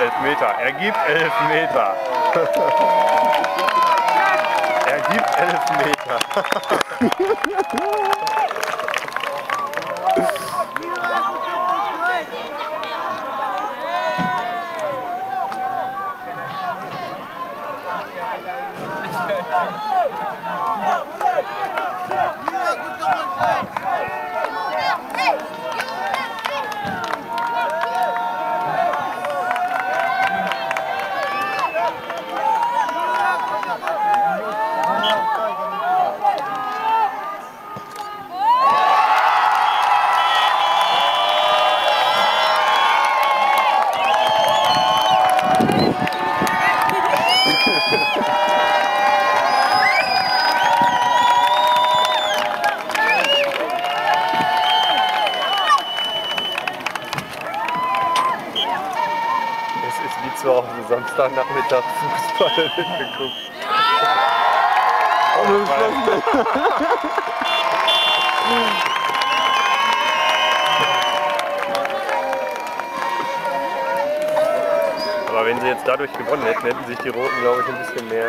Elfmeter. Er gibt Elfmeter. er gibt Elfmeter. Es wie zwar auch am Samstagnachmittag Fußball geguckt. Aber wenn sie jetzt dadurch gewonnen hätten, hätten sich die Roten, glaube ich, ein bisschen mehr